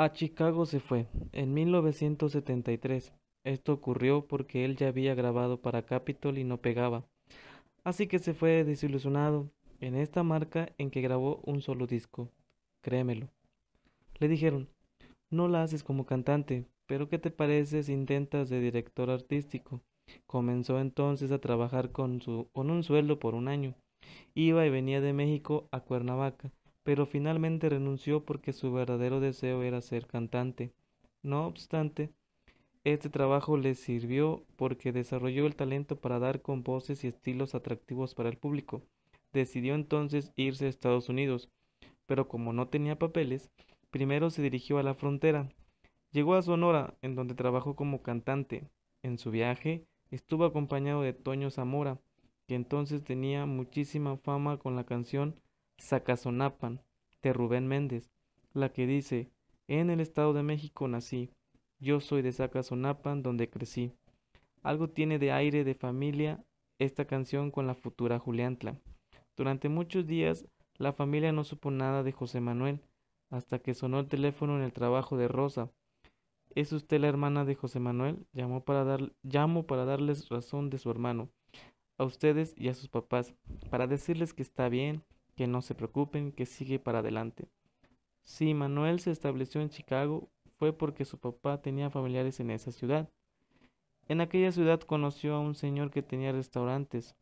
A Chicago se fue en 1973. Esto ocurrió porque él ya había grabado para Capitol y no pegaba. Así que se fue desilusionado en esta marca en que grabó un solo disco. Créemelo. Le dijeron, no la haces como cantante, pero ¿qué te parece si intentas de director artístico? Comenzó entonces a trabajar con, su, con un sueldo por un año. Iba y venía de México a Cuernavaca, pero finalmente renunció porque su verdadero deseo era ser cantante. No obstante, este trabajo le sirvió porque desarrolló el talento para dar con voces y estilos atractivos para el público. Decidió entonces irse a Estados Unidos, pero como no tenía papeles, primero se dirigió a la frontera. Llegó a Sonora, en donde trabajó como cantante. En su viaje estuvo acompañado de Toño Zamora, que entonces tenía muchísima fama con la canción Zacazonapan de Rubén Méndez, la que dice, en el Estado de México nací, yo soy de Zacazonapan donde crecí. Algo tiene de aire de familia esta canción con la futura Juliantla. Durante muchos días la familia no supo nada de José Manuel, hasta que sonó el teléfono en el trabajo de Rosa. ¿Es usted la hermana de José Manuel? Llamó para dar, llamo para darles razón de su hermano, a ustedes y a sus papás, para decirles que está bien, que no se preocupen, que sigue para adelante. Si Manuel se estableció en Chicago fue porque su papá tenía familiares en esa ciudad. En aquella ciudad conoció a un señor que tenía restaurantes,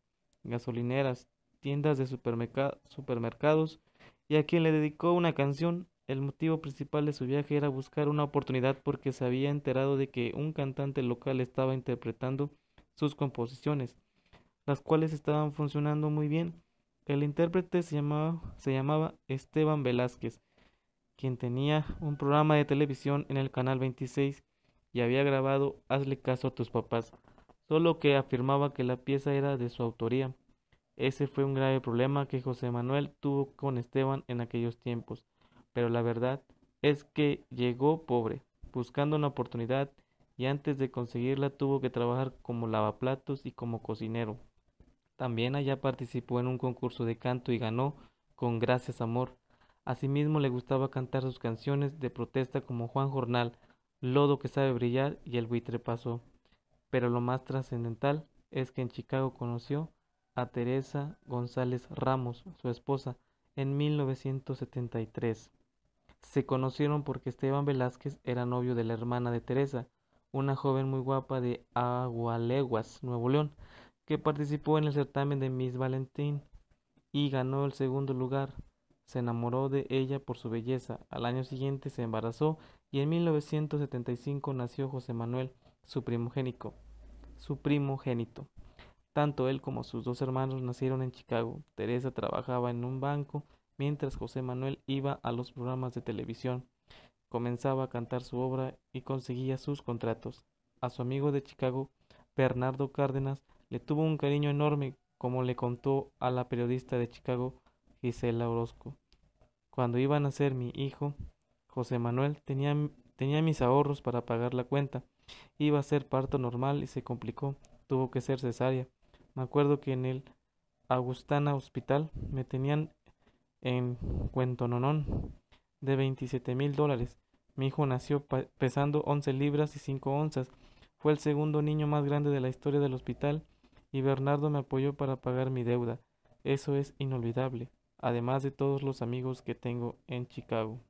gasolineras, tiendas de supermercados y a quien le dedicó una canción. El motivo principal de su viaje era buscar una oportunidad porque se había enterado de que un cantante local estaba interpretando sus composiciones, las cuales estaban funcionando muy bien. El intérprete se llamaba, Esteban Velázquez, quien tenía un programa de televisión en el canal 26 y había grabado Hazle caso a tus papás, solo que afirmaba que la pieza era de su autoría. Ese fue un grave problema que José Manuel tuvo con Esteban en aquellos tiempos, pero la verdad es que llegó pobre, buscando una oportunidad y antes de conseguirla tuvo que trabajar como lavaplatos y como cocinero. También allá participó en un concurso de canto y ganó con Gracias Amor. Asimismo le gustaba cantar sus canciones de protesta como Juan Jornal, Lodo que sabe brillar y El buitre pasó. Pero lo más trascendental es que en Chicago conoció a Teresa González Ramos, su esposa, en 1973. Se conocieron porque Esteban Velázquez era novio de la hermana de Teresa, una joven muy guapa de Agualeguas, Nuevo León, que participó en el certamen de Miss Valentín y ganó el segundo lugar. Se enamoró de ella por su belleza. Al año siguiente se embarazó y en 1975 nació José Manuel, su primogénito. Su primogénito. Tanto él como sus dos hermanos nacieron en Chicago. Teresa trabajaba en un banco mientras José Manuel iba a los programas de televisión. Comenzaba a cantar su obra y conseguía sus contratos. A su amigo de Chicago, Bernardo Cárdenas, le tuvo un cariño enorme, como le contó a la periodista de Chicago, Gisela Orozco. Cuando iba a nacer mi hijo, José Manuel tenía, tenía mis ahorros para pagar la cuenta. Iba a ser parto normal y se complicó. Tuvo que ser cesárea. Me acuerdo que en el Augustana Hospital me tenían en Cuentononón de 27 mil dólares. Mi hijo nació pesando 11 libras y 5 onzas. Fue el segundo niño más grande de la historia del hospital y Bernardo me apoyó para pagar mi deuda. Eso es inolvidable, además de todos los amigos que tengo en Chicago.